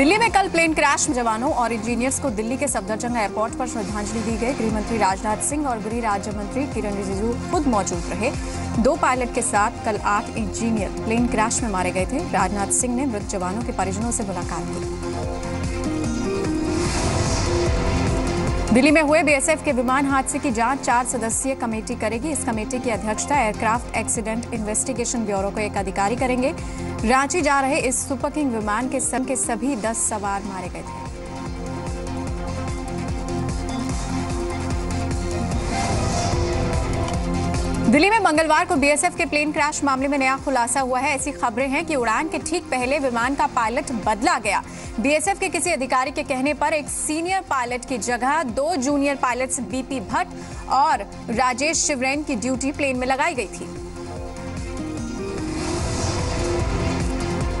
दिल्ली में कल plane crash में जवानों और इंजीनियर्स को दिल्ली के सफदरजंग एयरपोर्ट पर श्रद्धांजलि दी गई। गृह मंत्री राजनाथ सिंह और गृह राज्य मंत्री किरण रिजिजू खुद मौजूद रहे। दो पायलट के साथ कल आठ इंजीनियर प्लेन क्रैश में मारे गए थे। राजनाथ सिंह ने मृत जवानों के परिजनों से मुलाकात की। दिल्ली में हुए बीएसएफ के विमान हादसे की जाँच चार सदस्यीय कमेटी करेगी। इस कमेटी की अध्यक्षता एयरक्राफ्ट एक्सीडेंट इन्वेस्टिगेशन ब्यूरो के एक अधिकारी करेंगे। रांची जा रहे इस सुपर किंग विमान के संग के सभी दस सवार मारे गए थे। दिल्ली में मंगलवार को बीएसएफ के प्लेन क्रैश मामले में नया खुलासा हुआ है। ऐसी खबरें हैं कि उड़ान के ठीक पहले विमान का पायलट बदला गया। बीएसएफ के किसी अधिकारी के कहने पर एक सीनियर पायलट की जगह दो जूनियर पायलट्स बीपी भट्ट और राजेश शिवरेन की ड्यूटी प्लेन में लगाई गई थी।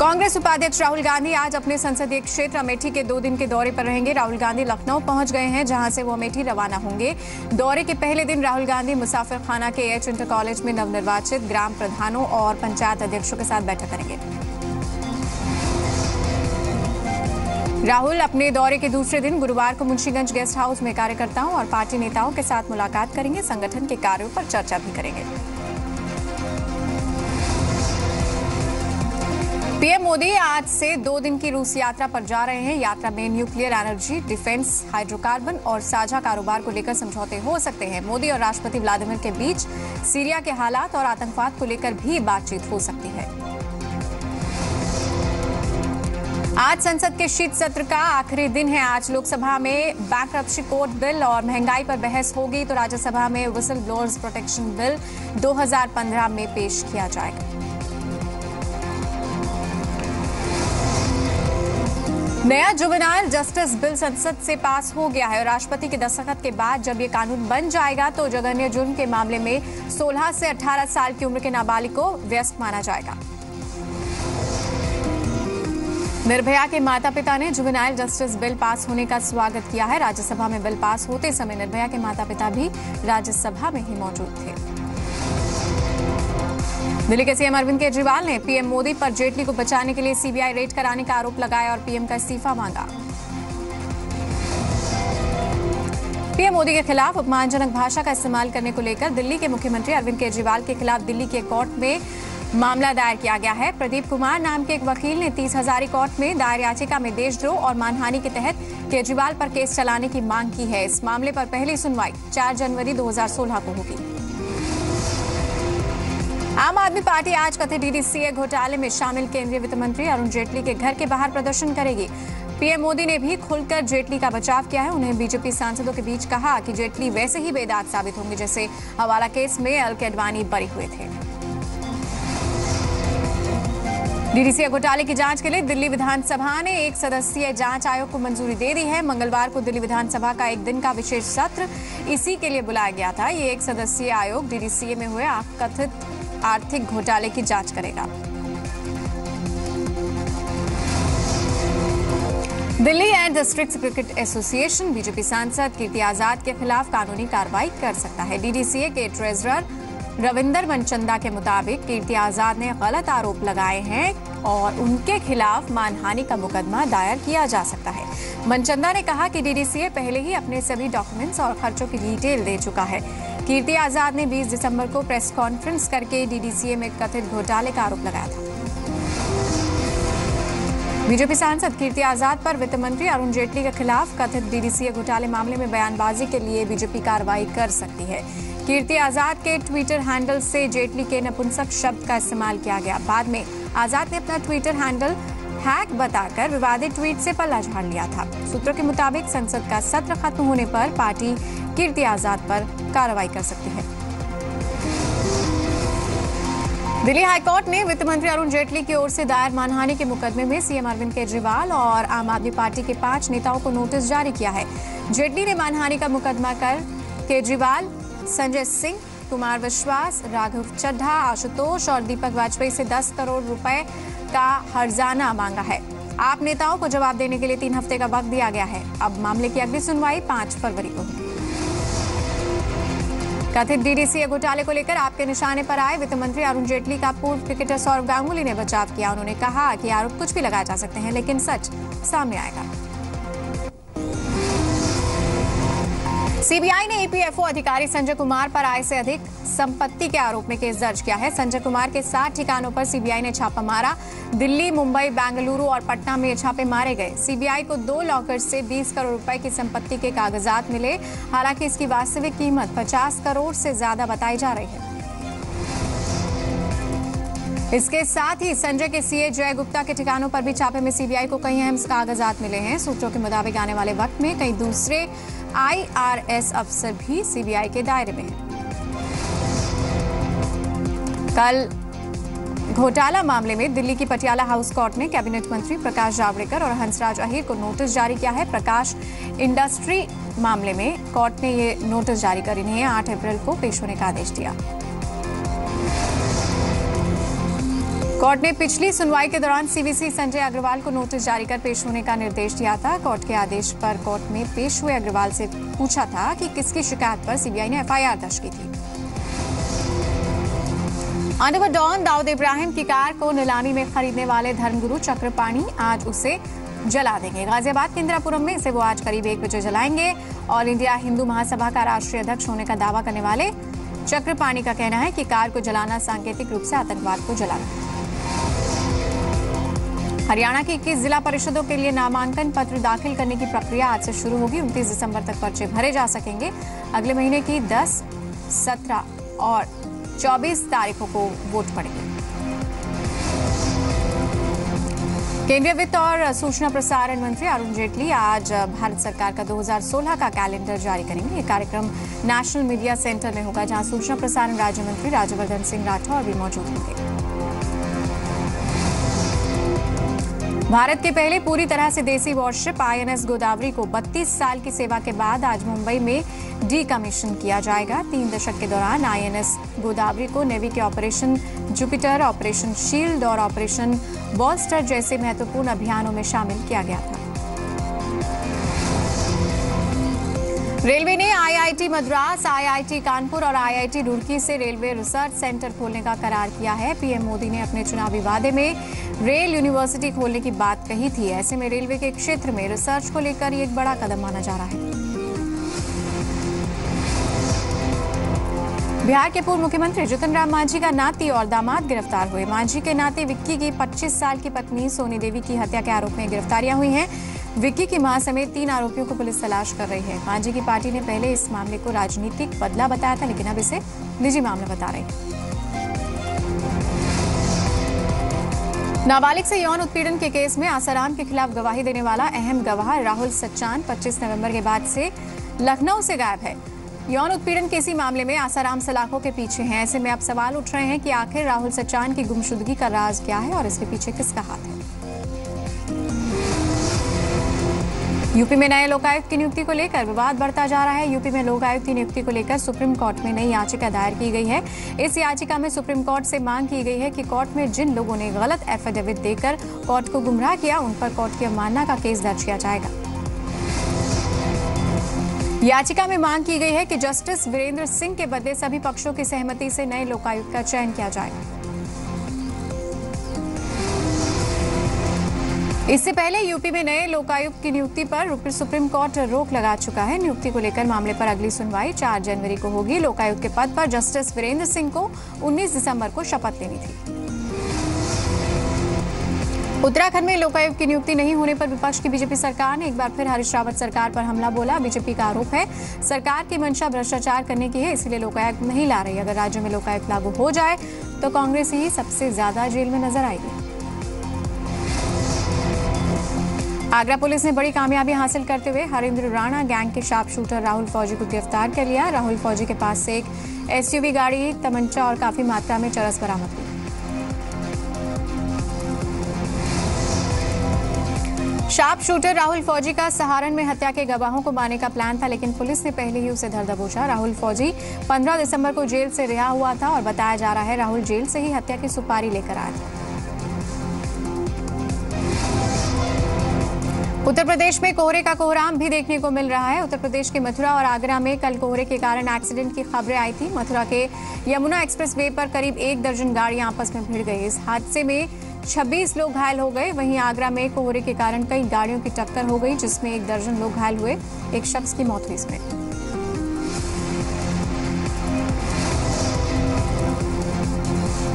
कांग्रेस उपाध्यक्ष राहुल गांधी आज अपने संसदीय क्षेत्र अमेठी के दो दिन के दौरे पर रहेंगे। राहुल गांधी लखनऊ पहुँच गए हैं, जहाँ से वो अमेठी रवाना होंगे। दौरे के पहले दिन राहुल गांधी मुसाफिर खाना के एच इंटर कॉलेज में नवनिर्वाचित ग्राम प्रधानों और पंचायत अध्यक्षों के साथ बैठक करेंगे। राहुल अपने दौरे के दूसरे दिन गुरुवार को मुंशीगंज गेस्ट हाउस में कार्यकर्ताओं और पार्टी नेताओं के साथ मुलाकात करेंगे। संगठन के कार्यों पर चर्चा भी करेंगे। पीएम मोदी आज से दो दिन की रूस यात्रा पर जा रहे हैं। यात्रा में न्यूक्लियर एनर्जी, डिफेंस, हाइड्रोकार्बन और साझा कारोबार को लेकर समझौते हो सकते हैं। मोदी और राष्ट्रपति व्लादिमीर के बीच सीरिया के हालात और आतंकवाद को लेकर भी बातचीत हो सकती है। आज संसद के शीत सत्र का आखिरी दिन है। आज लोकसभा में बैंक कोर्ट बिल और महँगाई पर बहस होगी तो राज्यसभा में विसल ब्लोअर्स प्रोटेक्शन बिल 2015 में पेश किया जाएगा। नया जुवेनाइल जस्टिस बिल संसद से पास हो गया है और राष्ट्रपति के दस्तखत के बाद जब ये कानून बन जाएगा तो जघन्य जुर्म के मामले में 16 से 18 साल की उम्र के नाबालिग को व्यस्त माना जाएगा। निर्भया के माता पिता ने जुवेनाइल जस्टिस बिल पास होने का स्वागत किया है। राज्यसभा में बिल पास होते समय निर्भया के माता पिता भी राज्यसभा में ही मौजूद थे। दिल्ली के सीएम अरविंद केजरीवाल ने पीएम मोदी पर जेटली को बचाने के लिए सीबीआई रेड कराने का आरोप लगाया और पीएम का इस्तीफा मांगा। पीएम मोदी के खिलाफ अपमानजनक भाषा का इस्तेमाल करने को लेकर दिल्ली के मुख्यमंत्री अरविंद केजरीवाल के खिलाफ दिल्ली के कोर्ट में मामला दायर किया गया है। प्रदीप कुमार नाम के एक वकील ने तीस हजारी कोर्ट में दायर याचिका में देशद्रोह और मानहानि के तहत केजरीवाल पर केस चलाने की मांग की है। इस मामले पर पहली सुनवाई 4 जनवरी 2016 को होगी। आम आदमी पार्टी आज कथित डीडीसीए घोटाले में शामिल केंद्रीय वित्त मंत्री अरुण जेटली के घर के बाहर प्रदर्शन करेगी। पीएम मोदी ने भी खुलकर जेटली का बचाव किया है। उन्हें बीजेपी सांसदों के बीच कहा कि जेटली वैसे ही बेदाग साबित होंगे, जैसे हवाला केस में अल के अडवाणी बरी हुए थे। डीडीसीए घोटाले की जाँच के लिए दिल्ली विधानसभा ने एक सदस्यीय जाँच आयोग को मंजूरी दे दी है। मंगलवार को दिल्ली विधानसभा का एक दिन का विशेष सत्र इसी के लिए बुलाया गया था। ये एक सदस्यीय आयोग डीडीसीए में हुए। कथित आर्थिक घोटाले की जाँच करेगा। Delhi and district cricket association BJP सांसद कीर्ति आज़ाद के खिलाफ कानूनी कार्रवाई कर सकता है। डीडीसीए के ट्रेजरर रविंदर मनचंदा के मुताबिक कीर्ति आज़ाद ने गलत आरोप लगाए हैं और उनके खिलाफ मानहानि का मुकदमा दायर किया जा सकता है। मनचंदा ने कहा कि डीडीसीए पहले ही अपने सभी डॉक्यूमेंट्स और खर्चों की डिटेल दे चुका है। कीर्ति आज़ाद ने 20 दिसंबर को प्रेस कॉन्फ्रेंस करके डीडीसीए में कथित घोटाले का आरोप लगाया था। बीजेपी सांसद कीर्ति आज़ाद पर वित्त मंत्री अरुण जेटली के खिलाफ कथित डीडीसीए घोटाले मामले में बयानबाजी के लिए बीजेपी कार्रवाई कर सकती है। कीर्ति आज़ाद के ट्विटर हैंडल से जेटली के नपुंसक शब्द का इस्तेमाल किया गया। बाद में आज़ाद ने अपना ट्विटर हैंडल हैक बताकर विवादित ट्वीट से पल्ला झाड़ लिया था। सूत्रों के मुताबिक संसद का सत्र खत्म होने पर पार्टी कीर्ति आज़ाद पर कार्रवाई कर सकती है। दिल्ली हाईकोर्ट ने वित्त मंत्री अरुण जेटली की ओर से दायर मानहानि के मुकदमे में सीएम अरविंद केजरीवाल और आम आदमी पार्टी के पाँच नेताओं को नोटिस जारी किया है। जेटली ने मानहानि का मुकदमा कर केजरीवाल, संजय सिंह, कुमार विश्वास, राघव चड्ढा, आशुतोष और दीपक वाजपेयी से 10 करोड़ रुपए का हर्जाना मांगा है। आप नेताओं को जवाब देने के लिए तीन हफ़्ते का वक्त दिया गया है। अब मामले की अगली सुनवाई पाँच फरवरी को कथित डीडीसी घोटाले को लेकर आपके निशाने पर आए वित्त मंत्री अरुण जेटली का पूर्व क्रिकेटर सौरभ गांगुली ने बचाव किया। उन्होंने कहा कि आरोप कुछ भी लगाए जा सकते हैं, लेकिन सच सामने आएगा। सीबीआई ने ईपीएफओ अधिकारी संजय कुमार पर आय से अधिक संपत्ति के आरोप में केस दर्ज किया है। संजय कुमार के सात ठिकानों पर सीबीआई ने छापा मारा। दिल्ली, मुंबई, बेंगलुरु और पटना में छापे मारे गए। सीबीआई को दो लॉकर से 20 करोड़ रुपए की संपत्ति के कागजात मिले। हालाँकि इसकी वास्तविक कीमत 50 करोड़ से ज़्यादा बताई जा रही है। इसके साथ ही संजय के सीए जय गुप्ता के ठिकानों पर भी छापे में सीबीआई को कई अहम कागजात मिले हैं। सूत्रों के मुताबिक आने वाले वक्त में कई दूसरे आईआरएस अफसर भी सीबीआई के दायरे में हैं। कल घोटाला मामले में दिल्ली की पटियाला हाउस कोर्ट ने कैबिनेट मंत्री प्रकाश जावड़ेकर और हंसराज अहिर को नोटिस जारी किया है। प्रकाश इंडस्ट्री मामले में कोर्ट ने ये नोटिस जारी कर इन्हें 8 अप्रैल को पेश होने का आदेश दिया। कोर्ट ने पिछली सुनवाई के दौरान सीवीसी संजय अग्रवाल को नोटिस जारी कर पेश होने का निर्देश दिया था। कोर्ट के आदेश पर कोर्ट में पेश हुए अग्रवाल से पूछा था कि किसकी शिकायत पर सीबीआई ने एफआईआर दर्ज की थी। अंडरवर डॉन दाऊद इब्राहिम की कार को नीलामी में खरीदने वाले धर्मगुरु चक्रपाणी आज उसे जला देंगे। गाजियाबाद के इंदिरापुरम में इसे वो आज करीब एक बजे जलाएँगे ऑल इंडिया हिंदू महासभा का राष्ट्रीय अध्यक्ष होने का दावा करने वाले चक्रपाणी का कहना है कि कार को जलाना सांकेतिक रूप से आतंकवाद को जलाना हरियाणा की 21 जिला परिषदों के लिए नामांकन पत्र दाखिल करने की प्रक्रिया आज से शुरू होगी। 29 दिसंबर तक पर्चे भरे जा सकेंगे। अगले महीने की 10, 17 और 24 तारीखों को वोट पड़ेंगे। केंद्रीय वित्त और सूचना प्रसारण मंत्री अरुण जेटली आज भारत सरकार का 2016 का कैलेंडर जारी करेंगे। ये कार्यक्रम नेशनल मीडिया सेंटर में होगा जहाँ सूचना प्रसारण राज्य मंत्री राज्यवर्धन सिंह राठौर भी मौजूद होंगे। भारत के पहले पूरी तरह से देसी वॉरशिप आईएनएस गोदावरी को 32 साल की सेवा के बाद आज मुंबई में डी कमीशन किया जाएगा। तीन दशक के दौरान आईएनएस गोदावरी को नेवी के ऑपरेशन जुपिटर ऑपरेशन शील्ड और ऑपरेशन बॉलस्टर जैसे महत्वपूर्ण अभियानों में शामिल किया गया था। रेलवे ने आईआईटी मद्रास, आईआईटी कानपुर और आईआईटी रुड़की से रेलवे रिसर्च सेंटर खोलने का करार किया है। पीएम मोदी ने अपने चुनावी वादे में रेल यूनिवर्सिटी खोलने की बात कही थी। ऐसे में रेलवे के क्षेत्र में रिसर्च को लेकर एक बड़ा कदम माना जा रहा है। बिहार के पूर्व मुख्यमंत्री जितन राम मांझी का नाती और दामाद गिरफ़्तार हुए। मांझी के नाते विक्की की 25 साल की पत्नी सोनी देवी की हत्या के आरोप में गिरफ्तारियाँ हुई हैं। विक्की की माँ समेत तीन आरोपियों को पुलिस तलाश कर रही है। मांझी की पार्टी ने पहले इस मामले को राजनीतिक बदला बताया था, लेकिन अब इसे निजी मामला बता रहे है। नाबालिग से यौन उत्पीड़न के केस में आसाराम के खिलाफ गवाही देने वाला अहम गवाह राहुल सच्चान 25 नवंबर के बाद से लखनऊ से गायब है। यौन उत्पीड़न के इसी मामले में आसाराम सलाखों के पीछे हैं। ऐसे में अब सवाल उठ रहे हैं कि आखिर राहुल सच्चान की गुमशुदगी का राज क्या है और इसके पीछे किसका हाथ है? यूपी में नए लोकायुक्त की नियुक्ति को लेकर विवाद बढ़ता जा रहा है। यूपी में लोकायुक्त की नियुक्ति को लेकर सुप्रीम कोर्ट में नई याचिका दायर की गई है। इस याचिका में सुप्रीम कोर्ट से मांग की गई है कि कोर्ट में जिन लोगों ने गलत एफिडेविट देकर कोर्ट को गुमराह किया, उन पर कोर्ट की अवमानना का केस दर्ज किया जाएगा। याचिका में मांग की गई है कि जस्टिस वीरेंद्र सिंह के बदले सभी पक्षों की सहमति से नए लोकायुक्त का चयन किया जाएगा। इससे पहले यूपी में नए लोकायुक्त की नियुक्ति पर सुप्रीम कोर्ट रोक लगा चुका है। नियुक्ति को लेकर मामले पर अगली सुनवाई 4 जनवरी को होगी। लोकायुक्त के पद पर जस्टिस वीरेंद्र सिंह को 19 दिसंबर को शपथ लेनी थी। उत्तराखंड में लोकायुक्त की नियुक्ति नहीं होने पर विपक्ष की बीजेपी सरकार ने एक बार फिर हरीश रावत सरकार पर हमला बोला। बीजेपी का आरोप है, सरकार की मंशा भ्रष्टाचार करने की है, इसलिए लोकायुक्त नहीं ला रही। अगर राज्य में लोकायुक्त लागू हो जाए तो कांग्रेस ही सबसे ज़्यादा जेल में नज़र आएगी। आगरा पुलिस ने बड़ी कामयाबी हासिल करते हुए हरिंद्र राणा गैंग के शार्प शूटर राहुल फौजी को गिरफ़्तार कर लिया। राहुल फौजी के पास से एक एसयूवी गाड़ी, तमंचा और काफ़ी मात्रा में चरस बरामद हुई। शार्प शूटर राहुल फौजी का सहारन में हत्या के गवाहों को मारने का प्लान था, लेकिन पुलिस ने पहले ही उसे धर दबोचा। राहुल फौजी 15 दिसंबर को जेल से रिहा हुआ था और बताया जा रहा है, राहुल जेल से ही हत्या की सुपारी लेकर आया था उत्तर प्रदेश में कोहरे का कोहराम भी देखने को मिल रहा है। उत्तर प्रदेश के मथुरा और आगरा में कल कोहरे के कारण एक्सीडेंट की खबरें आई थी। मथुरा के यमुना एक्सप्रेस वे पर करीब एक दर्जन गाड़ियाँ आपस में भिड़ गई। इस हादसे में 26 लोग घायल हो गए। वहीं आगरा में कोहरे के कारण कई गाड़ियों की टक्कर हो गई, जिसमें एक दर्जन लोग घायल हुए। एक शख्स की मौत हुई इसमें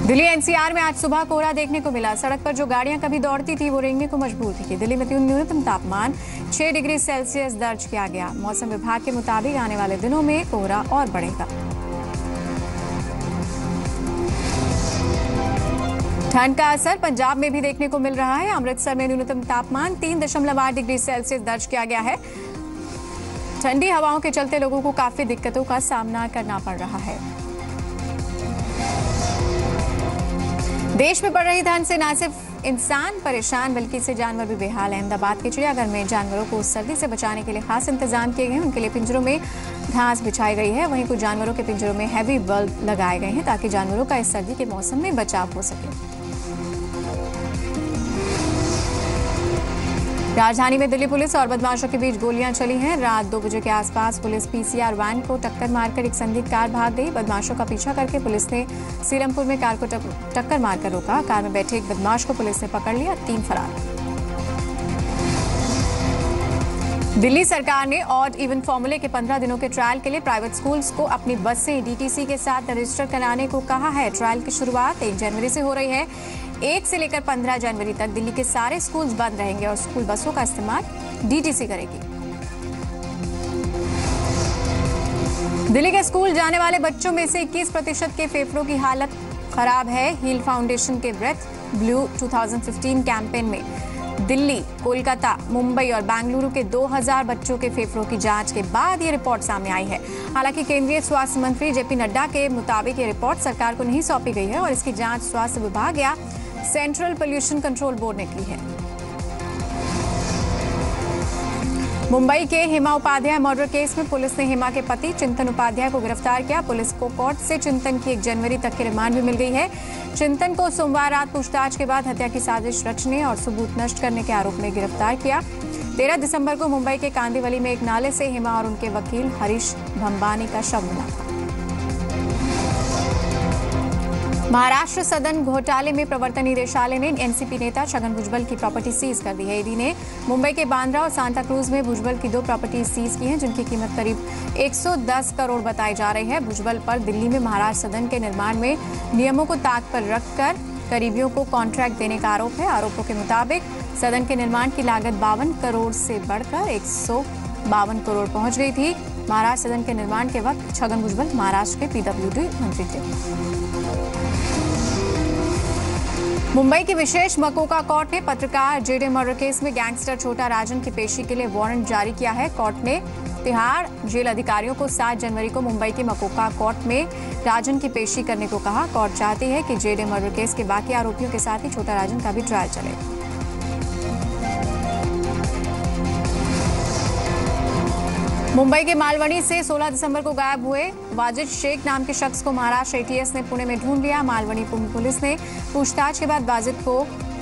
दिल्ली एनसीआर में आज सुबह कोहरा देखने को मिला। सड़क पर जो गाड़ियाँ कभी दौड़ती थी, वो रेंगने को मजबूर थी। दिल्ली में न्यूनतम तापमान 6 डिग्री सेल्सियस दर्ज किया गया। मौसम विभाग के मुताबिक आने वाले दिनों में कोहरा और बढ़ेगा। ठंड का असर पंजाब में भी देखने को मिल रहा है। अमृतसर में न्यूनतम तापमान तीन दशमलव आठ डिग्री सेल्सियस दर्ज किया गया है। ठंडी हवाओं के चलते लोगों को काफ़ी दिक्कतों का सामना करना पड़ रहा है। देश में पड़ रही ठंड से न सिर्फ़ इंसान परेशान, बल्कि इससे जानवर भी बेहाल है। अहमदाबाद के चिड़ियाघर में जानवरों को सर्दी से बचाने के लिए खास इंतज़ाम किए गए हैं। उनके लिए पिंजरों में घास बिछाई गई है। वहीं कुछ जानवरों के पिंजरों में हैवी बल्ब लगाए गए हैं ताकि जानवरों का इस सर्दी के मौसम में बचाव हो सके। राजधानी में दिल्ली पुलिस और बदमाशों के बीच गोलियाँ चली हैं। रात दो बजे के आसपास पुलिस पीसीआर वैन को टक्कर मारकर एक संदिग्ध कार भाग गई। बदमाशों का पीछा करके पुलिस ने सीरमपुर में कार को टक्कर मारकर रोका। कार में बैठे एक बदमाश को पुलिस ने पकड़ लिया, तीन फरार। दिल्ली सरकार ने ऑड इवन फॉर्मूले के 15 दिनों के ट्रायल के लिए प्राइवेट स्कूल्स को अपनी बसें डीटीसी के साथ रजिस्टर कराने को कहा है। ट्रायल की शुरुआत एक जनवरी से हो रही है। एक से लेकर पंद्रह जनवरी तक दिल्ली के सारे स्कूल्स बंद रहेंगे और स्कूल बसों का इस्तेमाल डीटीसी करेगी। दिल्ली के स्कूल जाने वाले बच्चों में से 21 प्रतिशत के फेफड़ों की हालत खराब है। हील फाउंडेशन के ब्रेथ ब्लू 2015 कैंपेन में। दिल्ली, कोलकाता, मुंबई और बेंगलुरु के 2000 बच्चों के फेफड़ों की जाँच के बाद ये रिपोर्ट सामने आई है। हालाँकि केंद्रीय स्वास्थ्य मंत्री जेपी नड्डा के मुताबिक ये रिपोर्ट सरकार को नहीं सौंपी गई है और इसकी जाँच स्वास्थ्य विभाग या सेंट्रल पोल्यूशन कंट्रोल बोर्ड ने की है। मुंबई के हेमा उपाध्याय मर्डर केस में पुलिस ने हेमा के पति चिंतन उपाध्याय को गिरफ़्तार किया। पुलिस को कोर्ट से चिंतन की एक जनवरी तक की रिमांड भी मिल गई है। चिंतन को सोमवार रात पूछताछ के बाद हत्या की साजिश रचने और सबूत नष्ट करने के आरोप में गिरफ़्तार किया। तेरह दिसंबर को मुंबई के कांदीवली में एक नाले से हेमा और उनके वकील हरीश भंबानी का शव मिला था। महाराष्ट्र सदन घोटाले में प्रवर्तन निदेशालय ने एनसीपी नेता छगन भुजबल की प्रॉपर्टी सीज कर दी है। ईडी ने मुंबई के बांद्रा और सांता क्रूज में भुजबल की दो प्रॉपर्टी सीज की हैं, जिनकी कीमत करीब 110 करोड़ बताई जा रही है। भुजबल पर दिल्ली में महाराष्ट्र सदन के निर्माण में नियमों को ताक पर रखकर करीबियों को कॉन्ट्रैक्ट देने का आरोप है। आरोपों के मुताबिक सदन के निर्माण की लागत बावन करोड़ से बढ़कर एक बावन करोड़ पहुँच गई थी। महाराष्ट्र सदन के निर्माण के वक्त छगन भुजबल महाराष्ट्र के पीडब्ल्यूडी मंत्री थे। मुंबई की विशेष मकोका कोर्ट ने पत्रकार जेडे मर्डर केस में गैंगस्टर छोटा राजन की पेशी के लिए वारंट जारी किया है। कोर्ट ने तिहाड़ जेल अधिकारियों को 7 जनवरी को मुंबई के मकोका कोर्ट में राजन की पेशी करने को कहा। कोर्ट चाहती है कि जेडे मर्डर केस के बाकी आरोपियों के साथ ही छोटा राजन का भी ट्रायल चले। मुंबई के मालवणी से 16 दिसंबर को गायब हुए वाजिद शेख नाम के शख्स को महाराष्ट्र एटीएस ने पुणे में ढूंढ लिया। मालवणी पुलिस ने पूछताछ के बाद वाजिद को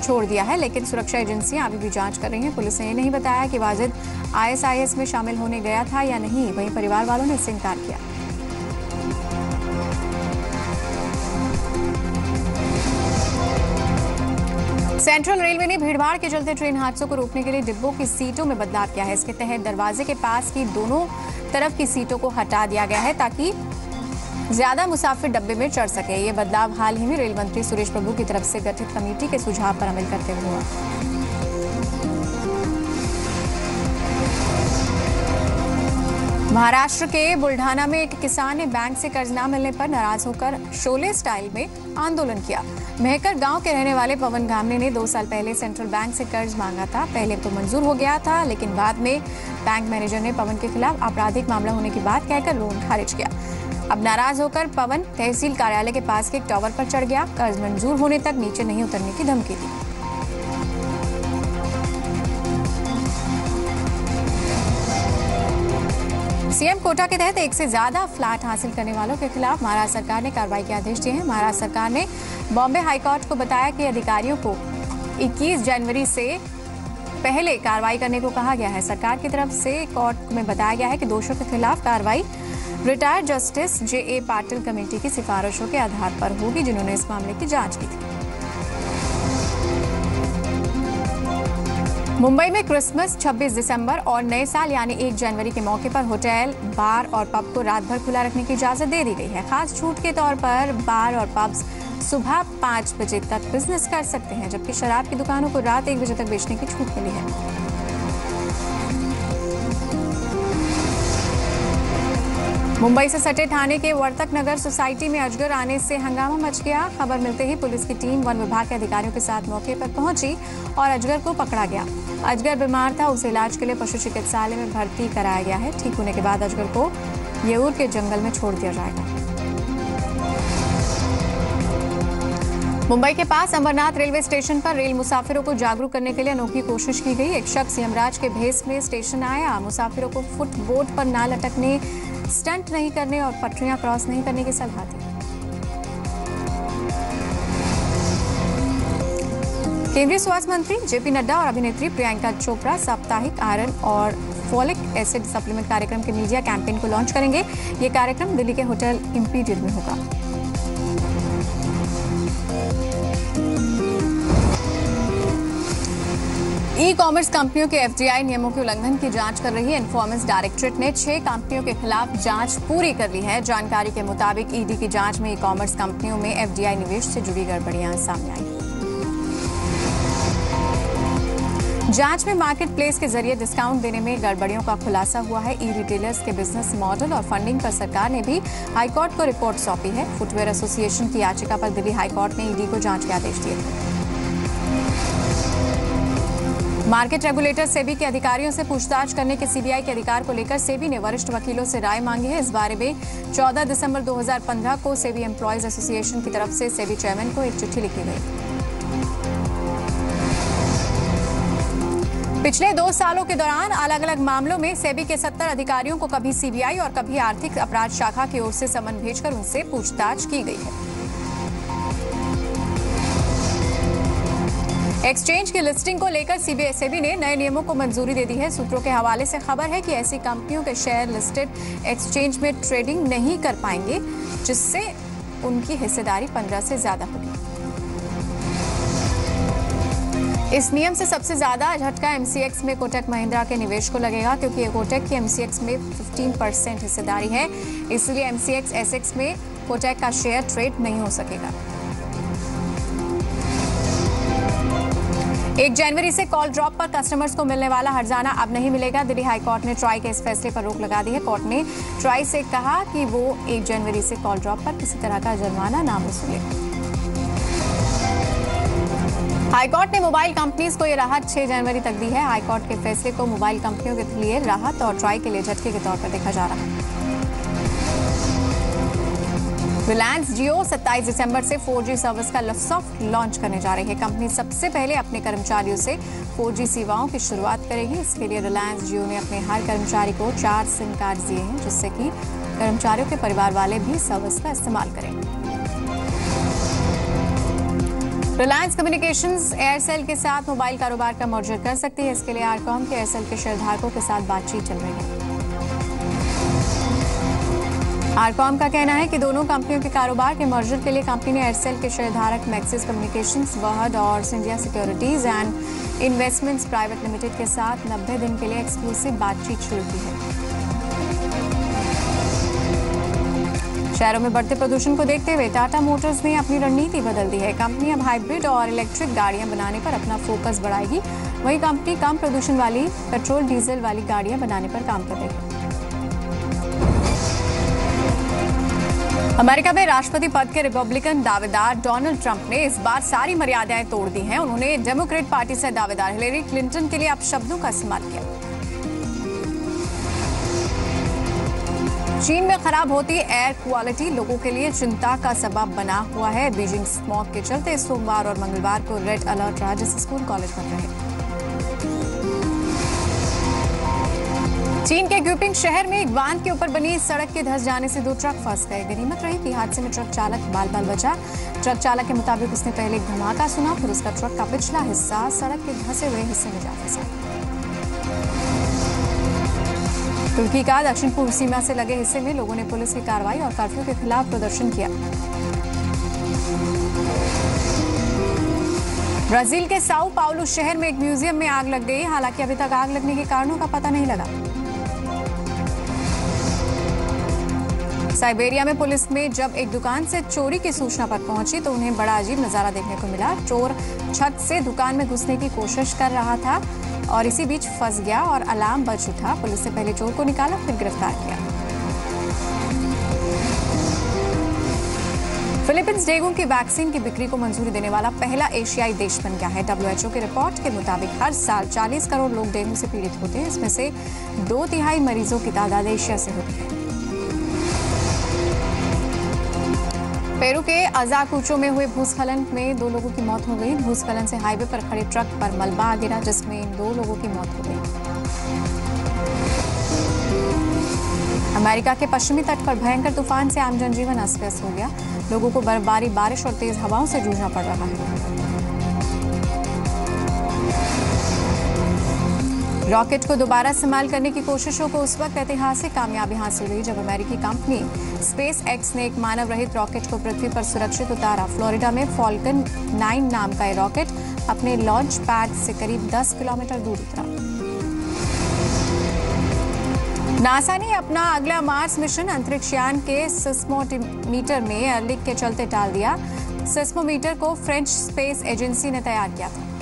छोड़ दिया है, लेकिन सुरक्षा एजेंसियाँ अभी भी जाँच कर रही हैं। पुलिस ने यह नहीं बताया कि वाजिद आईएसआईएस में शामिल होने गया था या नहीं। वहीं परिवार वालों ने इससे इनकार किया। सेंट्रल रेलवे ने भीड़भाड़ के चलते ट्रेन हादसों को रोकने के लिए डिब्बों की सीटों में बदलाव किया है। इसके तहत दरवाजे के पास की दोनों तरफ़ की सीटों को हटा दिया गया है ताकि ज़्यादा मुसाफिर डब्बे में चढ़ सके। ये बदलाव हाल ही में रेल मंत्री सुरेश प्रभु की तरफ़ से गठित कमेटी के सुझाव पर अमल करते हुए हुआ। महाराष्ट्र के बुल्ढाना में एक किसान ने बैंक से कर्ज न मिलने पर नाराज़ होकर शोले स्टाइल में आंदोलन किया। महकर गाँव के रहने वाले पवन गामने ने दो साल पहले सेंट्रल बैंक से कर्ज मांगा था। पहले तो मंजूर हो गया था, लेकिन बाद में बैंक मैनेजर ने पवन के खिलाफ आपराधिक मामला होने की बात कहकर लोन खारिज किया। अब नाराज़ होकर पवन तहसील कार्यालय के पास के एक टावर पर चढ़ गया। कर्ज मंजूर होने तक नीचे नहीं उतरने की धमकी दी। सीएम कोटा के तहत एक से ज़्यादा फ्लैट हासिल करने वालों के खिलाफ महाराष्ट्र सरकार ने कार्रवाई के आदेश दिए हैं। महाराष्ट्र सरकार ने बॉम्बे हाईकोर्ट को बताया कि अधिकारियों को 21 जनवरी से पहले कार्रवाई करने को कहा गया है। सरकार की तरफ़ से कोर्ट में बताया गया है कि दोषों के खिलाफ कार्रवाई retired justice J A Patil committee की सिफारिशों के आधार पर होगी, जिन्होंने इस मामले की जाँच की थी। मुंबई में क्रिसमस 26 दिसंबर और नए साल यानी 1 जनवरी के मौके पर होटल, बार और पब को रात भर खुला रखने की इजाज़त दे दी गई है। खास छूट के तौर पर बार और पब्स सुबह पाँच बजे तक बिज़नेस कर सकते हैं, जबकि शराब की दुकानों को रात एक बजे तक बेचने की छूट मिली है। मुंबई से सटे थाने के वर्तक नगर सोसाइटी में अजगर आने से हंगामा मच गया। खबर मिलते ही पुलिस की टीम वन विभाग के अधिकारियों के साथ मौके पर पहुँची और अजगर को पकड़ा गया। अजगर बीमार था, उसे इलाज के लिए पशु चिकित्सालय में भर्ती कराया गया है। ठीक होने के बाद अजगर को येऊर के जंगल में छोड़ दिया जाएगा। मुंबई के पास अमरनाथ रेलवे स्टेशन पर रेल मुसाफिरों को जागरूक करने के लिए अनोखी कोशिश की गई। एक शख्स यमराज के भेस में स्टेशन आया। मुसाफिरों को फुट बोट पर ना लटकने स्टंट नहीं करने और पटरियाँ क्रॉस नहीं करने की सलाह दी। केंद्रीय स्वास्थ्य मंत्री जेपी नड्डा और अभिनेत्री प्रियंका चोपड़ा साप्ताहिक आयरन और फॉलिक एसिड सप्लीमेंट कार्यक्रम के मीडिया कैंपेन को लॉन्च करेंगे। ये कार्यक्रम दिल्ली के होटल इम्पीरियल में होगा। ई कॉमर्स कंपनियों के एफडीआई नियमों के उल्लंघन की जाँच कर रही इन्फॉर्मेंस डायरेक्टरेट ने छह कंपनियों के खिलाफ जाँच पूरी कर ली है। जानकारी के मुताबिक ईडी की जाँच में ई कॉमर्स कंपनियों में एफडीआई निवेश से जुड़ी गड़बड़ियाँ सामने आई जाँच में मार्केट प्लेस के ज़रिए डिस्काउंट देने में गड़बड़ियों का खुलासा हुआ है। ई रिटेलर्स के बिज़नेस मॉडल और फंडिंग पर सरकार ने भी हाईकोर्ट को रिपोर्ट सौंपी है। फुटवेयर एसोसिएशन की याचिका पर दिल्ली हाईकोर्ट ने ईडी को जाँच के आदेश दिए थे। मार्केट रेगुलेटर सेबी के अधिकारियों से पूछताछ करने के सीबीआई के अधिकार को लेकर सेबी ने वरिष्ठ वकीलों से राय मांगी है। इस बारे में 14 दिसंबर 2015 को सेबी एम्प्लॉयज़ एसोसिएशन की तरफ़ से सेबी चेयरमैन को एक चिट्ठी लिखी गई। पिछले दो सालों के दौरान अलग अलग मामलों में सेबी के 70 अधिकारियों को कभी सीबीआई और कभी आर्थिक अपराध शाखा की ओर से समन भेजकर उनसे पूछताछ की गई है। एक्सचेंज की लिस्टिंग को लेकर सीबीएसएबी ने नए नियमों को मंजूरी दे दी है। सूत्रों के हवाले से खबर है कि ऐसी कंपनियों के शेयर लिस्टेड एक्सचेंज में ट्रेडिंग नहीं कर पाएँगे, जिससे उनकी हिस्सेदारी 15 से ज़्यादा होगी। इस नियम से सबसे ज़्यादा झटका एमसीएक्स में कोटक महिंद्रा के निवेश को लगेगा, क्योंकि कोटक की एमसीएक्स में 15 परसेंट हिस्सेदारी है। इसलिए एमसीएक्स एसएक्स में कोटक का शेयर ट्रेड नहीं हो सकेगा। एक जनवरी से कॉल ड्रॉप पर कस्टमर्स को मिलने वाला हर्जाना अब नहीं मिलेगा। दिल्ली हाईकोर्ट ने ट्राई के इस फैसले पर रोक लगा दी है। कोर्ट ने ट्राई से कहा कि वो एक जनवरी से कॉल ड्रॉप पर किसी तरह का जुर्माना ना वसूले। हाईकोर्ट ने मोबाइल कंपनीज़ को ये राहत 6 जनवरी तक दी है। हाईकोर्ट के फैसले को मोबाइल कंपनियों के लिए राहत और ट्राई के लिए झटके के तौर पर देखा जा रहा है। रिलायंस जियो 27 दिसंबर से 4G सर्विस का सॉफ्ट लॉन्च करने जा रही है। कंपनी सबसे पहले अपने कर्मचारियों से 4G सेवाओं की शुरुआत करेगी। इसके लिए रिलायंस जियो ने अपने हर कर्मचारी को चार सिम कार्ड दिए हैं, जिससे कि कर्मचारियों के परिवार वाले भी सर्विस का इस्तेमाल करें। रिलायंस कम्युनिकेशंस एयरसेल के साथ मोबाइल कारोबार का मर्जर कर सकती है। इसके लिए आरकॉम के एयरसेल के शेयरधारकों के साथ बातचीत चल रही है। आरकॉम का कहना है कि दोनों कंपनियों के कारोबार के मर्जर के लिए कंपनी ने एयरसेल के शेयरधारक मैक्सिस कम्युनिकेशंस बहड और Scindia securities and investments private limited के साथ 90 दिन के लिए एक्सक्लूसिव बातचीत शुरू की है। शहरों में बढ़ते प्रदूषण को देखते हुए टाटा मोटर्स ने अपनी रणनीति बदल दी है। कंपनी अब हाइब्रिड और इलेक्ट्रिक गाड़ियाँ बनाने पर अपना फोकस बढ़ाएगी। वहीं कंपनी कम प्रदूषण वाली, पेट्रोल, डीजल वाली गाड़ियाँ बनाने पर काम कर रही है। अमेरिका में राष्ट्रपति पद के रिपब्लिकन दावेदार डोनाल्ड ट्रंप ने इस बार सारी मर्यादाएँ तोड़ दी हैं। उन्होंने डेमोक्रेट पार्टी से दावेदार हिलेरी क्लिंटन के लिए अब शब्दों का इस्तेमाल किया। चीन में खराब होती एयर क्वालिटी लोगों के लिए चिंता का सबब बना हुआ है। बीजिंग स्मॉग के चलते सोमवार और मंगलवार को रेड अलर्ट रहा जिससे स्कूल कॉलेज बंद रहे। चीन के ग्यूपिंग शहर में एक बाँध के ऊपर बनी सड़क के धस जाने से दो ट्रक फंस गए। गनीमत रही कि हादसे में ट्रक चालक बाल बाल बचा। ट्रक चालक के मुताबिक उसने पहले एक धमाका सुना, फिर उसका ट्रक का पिछला हिस्सा सड़क के धसे हुए हिस्से में जा फंसा। तुर्की का दक्षिण पूर्व सीमा से लगे हिस्से में लोगों ने पुलिस की कार्रवाई और कर्फ्यू के खिलाफ प्रदर्शन किया। ब्राज़ील के साउ पाउलो शहर में एक म्यूज़ियम में आग लग गई। हालाँकि अभी तक आग लगने के कारणों का पता नहीं लगा। साइबेरिया में पुलिस में जब एक दुकान से चोरी की सूचना पर पहुँची तो उन्हें बड़ा अजीब नज़ारा देखने को मिला। चोर छत से दुकान में घुसने की कोशिश कर रहा था और इसी बीच फंस गया और अलार्म बज उठा। पुलिस ने पहले चोर को निकाला, फिर गिरफ़्तार किया। फिलीपींस डेंगू की वैक्सीन की बिक्री को मंजूरी देने वाला पहला एशियाई देश बन गया है। डब्ल्यूएचओ की रिपोर्ट के मुताबिक हर साल 40 करोड़ लोग डेंगू से पीड़ित होते हैं। इसमें से दो तिहाई मरीजों की तादाद एशिया से होती है। पेरू के अजाकुचो में हुए भूस्खलन में दो लोगों की मौत हो गई। भूस्खलन से हाईवे पर खड़े ट्रक पर मलबा आ गिरा, जिसमें दो लोगों की मौत हो गई। अमेरिका के पश्चिमी तट पर भयंकर तूफ़ान से आम जनजीवन अस्त व्यस्त हो गया। लोगों को बर्फबारी, बारिश और तेज हवाओं से जूझना पड़ रहा है। रॉकेट को दोबारा इस्तेमाल करने की कोशिशों को उस वक्त ऐतिहासिक कामयाबी हासिल हुई, जब अमेरिकी कंपनी स्पेस एक्स ने एक मानव रहित रॉकेट को पृथ्वी पर सुरक्षित उतारा। फ्लोरिडा में फॉल्कन 9 नाम का यह रॉकेट अपने लॉन्च पैड से करीब 10 किलोमीटर दूर उतरा। नासा ने अपना अगला मार्स मिशन अंतरिक्ष यान के सिस्मोमीटर में लीक के चलते टाल दिया। सिस्मोमीटर को फ्रेंच स्पेस एजेंसी ने तैयार किया था।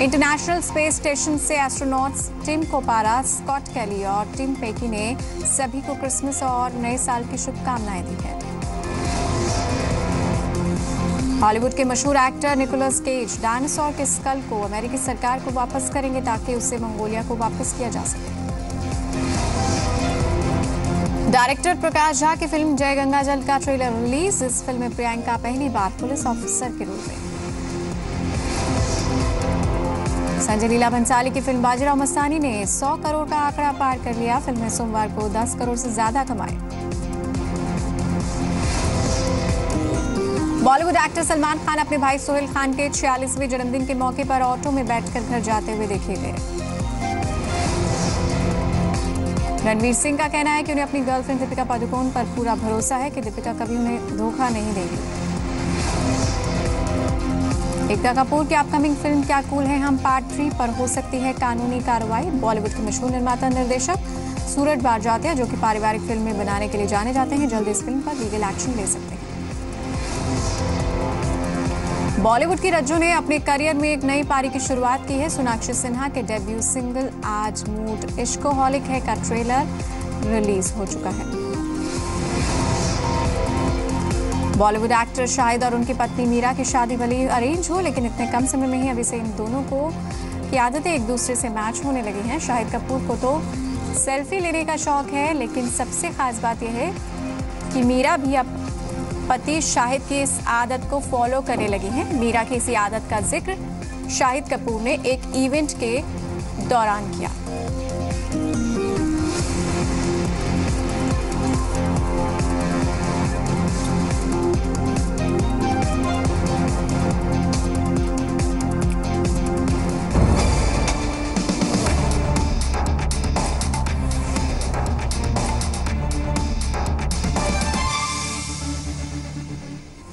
इंटरनेशनल स्पेस स्टेशन से astronauts Tim Kopra Scott Kelly और टिम पेकी ने सभी को क्रिसमस और नए साल की शुभकामनाएँ दी हैं। हॉलीवुड के मशहूर एक्टर निकोलस केज डायनासोर के स्कल को अमेरिकी सरकार को वापस करेंगे ताकि उसे मंगोलिया को वापस किया जा सके। डायरेक्टर प्रकाश झा की फ़िल्म जय गंगा जल का ट्रेलर रिलीज़ इस फ़िल्म में प्रियंका पहली बार पुलिस ऑफिसर के रूप में। संजय लीला भंसाली की फ़िल्म बाजीराव मस्तानी ने 100 करोड़ का आंकड़ा पार कर लिया। फ़िल्म ने सोमवार को 10 करोड़ से ज़्यादा कमाए। बॉलीवुड एक्टर सलमान खान अपने भाई सोहेल खान के छियालीसवें जन्मदिन के मौके पर ऑटो में बैठकर घर जाते हुए देखे गए। रणवीर सिंह का कहना है कि उन्हें अपनी गर्लफ्रेंड दीपिका पादुकोण पर पूरा भरोसा है कि दीपिका कभी उन्हें धोखा नहीं देगी। एकता कपूर की अपकमिंग फ़िल्म क्या कूल है? हम पार्ट थ्री पर हो सकती है कानूनी कार्रवाई। बॉलीवुड के मशहूर निर्माता निर्देशक सूरज बारजातिया, जो कि पारिवारिक फ़िल्में बनाने के लिए जाने जाते हैं, जल्द इस फ़िल्म पर लीगल एक्शन ले सकते हैं। बॉलीवुड की रज्जू ने अपने करियर में एक नई पारी की शुरुआत की है। सोनाक्षी सिन्हा के debut single Aaj mood Ishqholic Hai का ट्रेलर रिलीज़ हो चुका है। बॉलीवुड एक्टर शाहिद और उनकी पत्नी मीरा की शादी भले अरेंज हो, लेकिन इतने कम समय में ही अभी से इन दोनों को की आदतें एक दूसरे से मैच होने लगी हैं। शाहिद कपूर को तो सेल्फी लेने का शौक है, लेकिन सबसे खास बात यह है कि मीरा भी अब पति शाहिद की इस आदत को फॉलो करने लगी हैं। मीरा की इसी आदत का ज़िक्र शाहिद कपूर ने एक इवेंट के दौरान किया।